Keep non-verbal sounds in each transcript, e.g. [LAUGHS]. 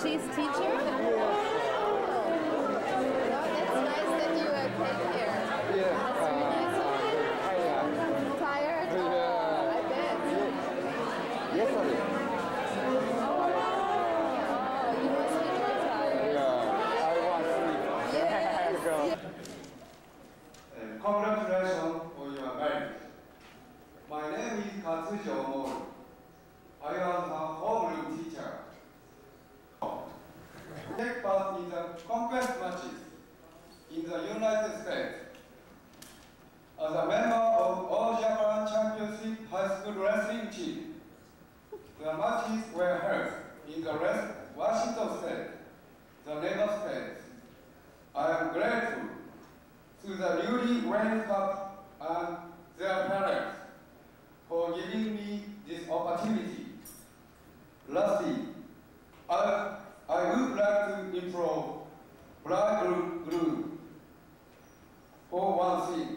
cheese teacher? That's oh, nice that you came here. Yeah. That's very nice of you. Thailand. Tired? Uh, oh, I bet. Yesterday. Oh, you must be very tired. Yeah. I want sleep. Yes. [LAUGHS] Go. Uh, congratulations on your marriage. My name is Katsuji Mori. I am a homeroom teacher. Take part in the conquest matches in the United States. As a member of All Japan Championship High School Wrestling Team, the matches were held in the West Washington State, the neighbor states. I am grateful to the newly World Cup and their parents for giving me this opportunity. Lastly, I, I would like to improve bridegroom for one thing.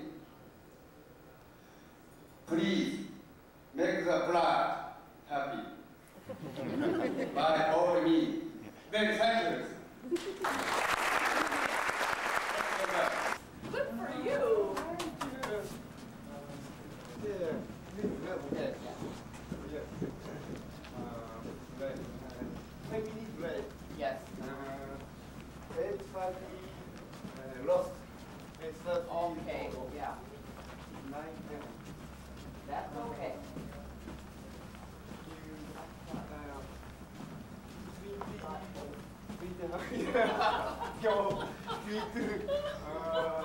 Please make the bride happy. [LAUGHS] By all means. Many thank you. Good for you. Yes. It's the okay, yeah. That's okay. Go. Me too. Uh,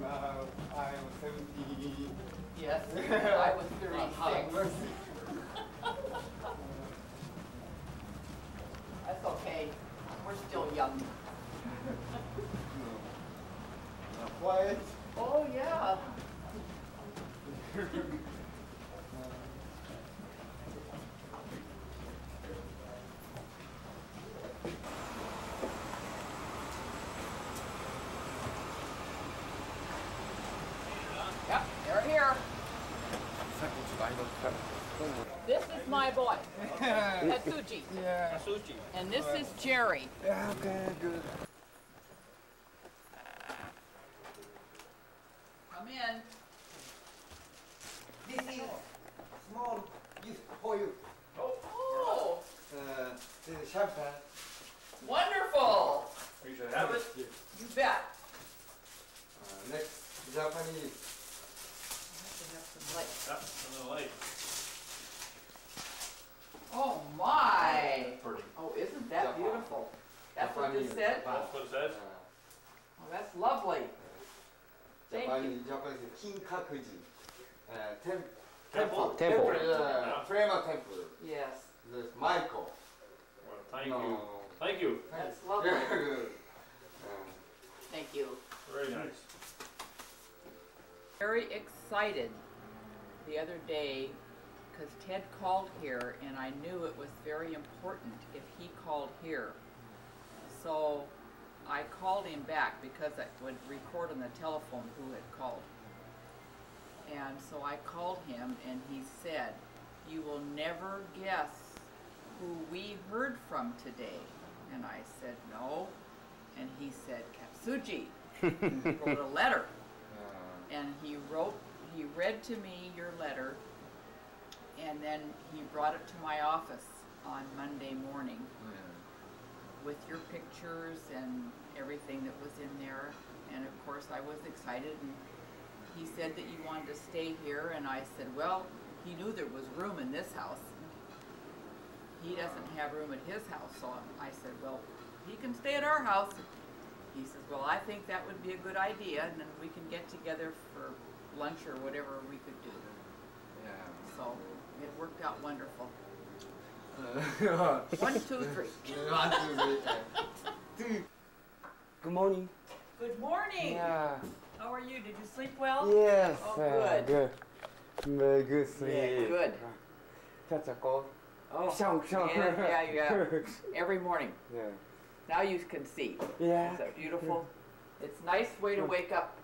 now I'm 70. Yes, I was thirty-six. That's okay. We're still young. Quiet. Yeah. Yep, they're here. This is my boy, [LAUGHS] Katsuji, Yeah. and this is Jerry. Yeah, okay, good. Come in. This is small gift for you. Oh, Uh, this is champagne. wonderful. You should have it. You bet. Uh, next, Japanese. I have to have some light. Yep, another light. Oh my! Pretty. Oh, isn't that Japan. beautiful? That's what this Japanese, said? Japan. That's what it says. Uh, Oh, that's lovely. Thank you. Japanese, Japanese Kinkakuji. Uh, tem- Temple. temple. Temple. Temple. Uh, Yeah. Prema temple. Yes, This Michael. Well, thank you. Thank you. that's lovely. Very good. Um, Thank you. Very nice. Very excited the other day because Ted called here and I knew it was very important if he called here. So I called him back because I would record on the telephone who had called. And so I called him and he said, You will never guess who we heard from today. And I said, No. And he said, Katsuji wrote a letter [LAUGHS] and he wrote, he read to me your letter, and then he brought it to my office on Monday morning hmm. with your pictures and everything that was in there. And of course, I was excited, and he said that you wanted to stay here, and I said, well, he knew there was room in this house. He doesn't have room at his house, so I said, well, he can stay at our house. He says, well, I think that would be a good idea, and then we can get together for lunch or whatever we could do. yeah. So it worked out wonderful. Uh, [LAUGHS] One, two, three. [LAUGHS] One, two, three. Good morning. Good morning. Yeah. How are you? Did you sleep well? Yes. Oh, uh, good. good. Very good sleep. Yeah, good. That's a call. Oh, Shang, shang. yeah, yeah, yeah. [LAUGHS] Every morning. yeah. Now you can see. Yeah. That beautiful? It's a nice way to wake up.